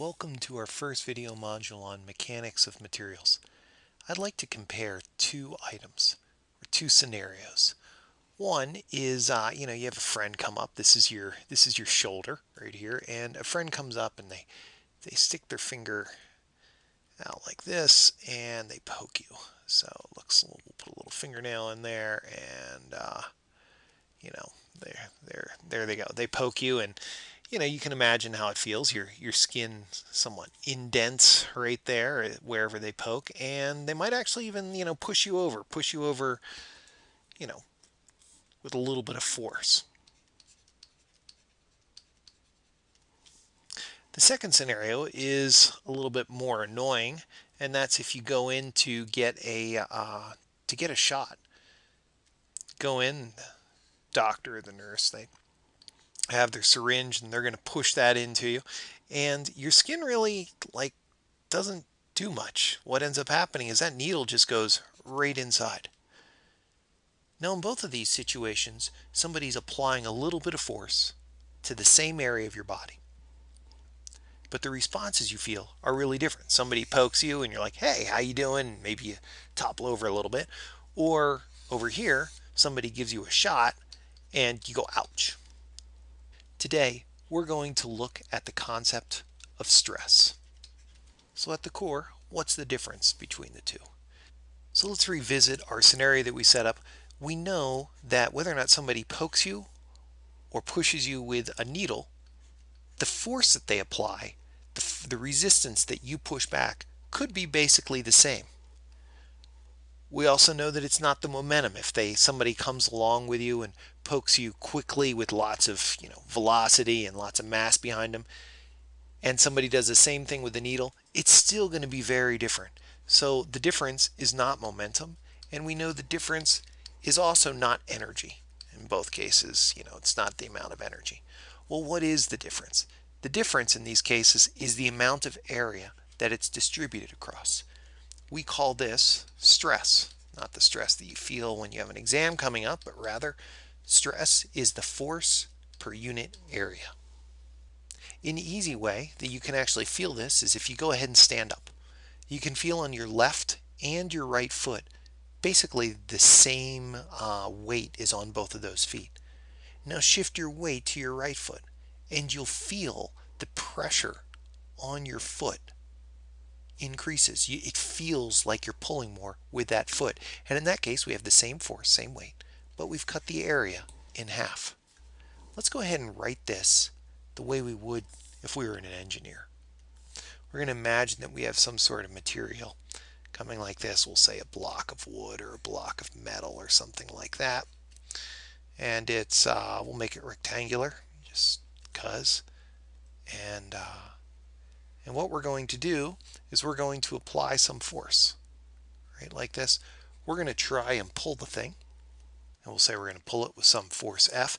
Welcome to our first video module on mechanics of materials. I'd like to compare two items, or two scenarios. One is, uh, you know, you have a friend come up. This is your this is your shoulder right here, and a friend comes up and they they stick their finger out like this and they poke you. So it looks we'll put a little fingernail in there, and uh, you know, there there there they go. They poke you and you know, you can imagine how it feels. Your your skin somewhat indents right there uh, wherever they poke, and they might actually even you know push you over, push you over, you know, with a little bit of force. The second scenario is a little bit more annoying, and that's if you go in to get a uh, to get a shot. Go in, doctor, the nurse, they have their syringe and they're going to push that into you. And your skin really like doesn't do much. What ends up happening is that needle just goes right inside. Now in both of these situations somebody's applying a little bit of force to the same area of your body. But the responses you feel are really different. Somebody pokes you and you're like hey how you doing? Maybe you topple over a little bit. Or over here somebody gives you a shot and you go ouch Today, we're going to look at the concept of stress. So at the core, what's the difference between the two? So let's revisit our scenario that we set up. We know that whether or not somebody pokes you or pushes you with a needle, the force that they apply, the, the resistance that you push back could be basically the same. We also know that it's not the momentum. If they somebody comes along with you and pokes you quickly with lots of you know velocity and lots of mass behind them, and somebody does the same thing with the needle, it's still going to be very different. So the difference is not momentum, and we know the difference is also not energy. In both cases, you know, it's not the amount of energy. Well, what is the difference? The difference in these cases is the amount of area that it's distributed across. We call this stress, not the stress that you feel when you have an exam coming up, but rather stress is the force per unit area. An easy way that you can actually feel this is if you go ahead and stand up. You can feel on your left and your right foot basically the same uh, weight is on both of those feet. Now shift your weight to your right foot and you'll feel the pressure on your foot increases. You, it feels like you're pulling more with that foot. And in that case, we have the same force, same weight, but we've cut the area in half. Let's go ahead and write this the way we would if we were an engineer. We're going to imagine that we have some sort of material coming like this. We'll say a block of wood or a block of metal or something like that. And it's, uh, we'll make it rectangular just because. And uh, and what we're going to do is we're going to apply some force, right, like this. We're going to try and pull the thing. And we'll say we're going to pull it with some force F.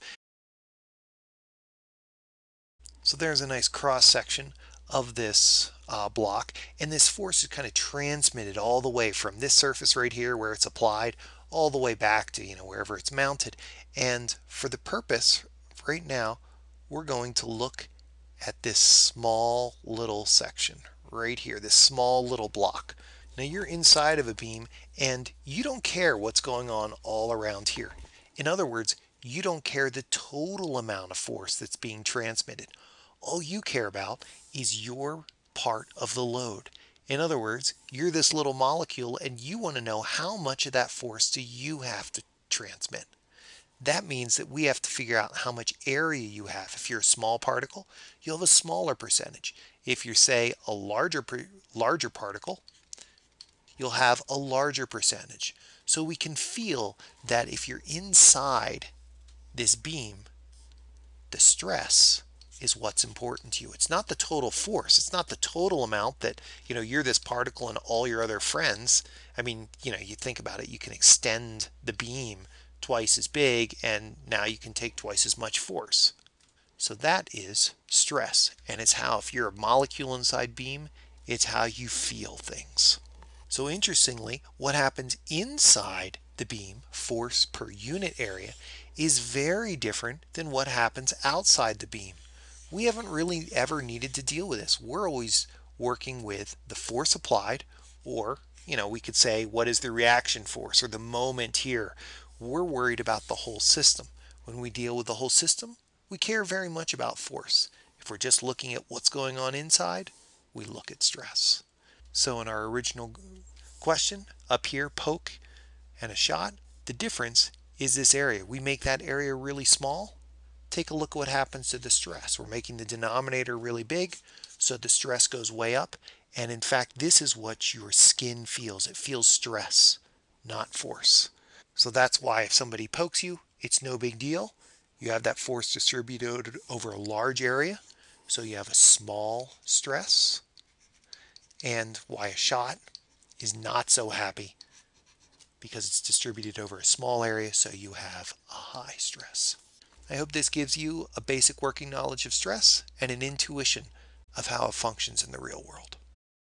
So there's a nice cross section of this uh, block and this force is kind of transmitted all the way from this surface right here where it's applied all the way back to you know wherever it's mounted and for the purpose right now we're going to look at this small little section right here, this small little block. Now you're inside of a beam and you don't care what's going on all around here. In other words, you don't care the total amount of force that's being transmitted. All you care about is your part of the load. In other words, you're this little molecule and you want to know how much of that force do you have to transmit. That means that we have to figure out how much area you have. If you're a small particle, you'll have a smaller percentage. If you're, say, a larger, larger particle, you'll have a larger percentage. So we can feel that if you're inside this beam, the stress is what's important to you. It's not the total force. It's not the total amount that, you know, you're this particle and all your other friends. I mean, you know, you think about it, you can extend the beam twice as big and now you can take twice as much force. So that is stress and it's how if you're a molecule inside beam it's how you feel things. So interestingly what happens inside the beam force per unit area is very different than what happens outside the beam we haven't really ever needed to deal with this. We're always working with the force applied, or, you know, we could say, what is the reaction force or the moment here? We're worried about the whole system. When we deal with the whole system, we care very much about force. If we're just looking at what's going on inside, we look at stress. So in our original question, up here, poke and a shot, the difference is this area. We make that area really small. Take a look at what happens to the stress. We're making the denominator really big, so the stress goes way up. And in fact, this is what your skin feels. It feels stress, not force. So that's why if somebody pokes you, it's no big deal. You have that force distributed over a large area, so you have a small stress. And why a shot is not so happy because it's distributed over a small area, so you have a high stress. I hope this gives you a basic working knowledge of stress and an intuition of how it functions in the real world.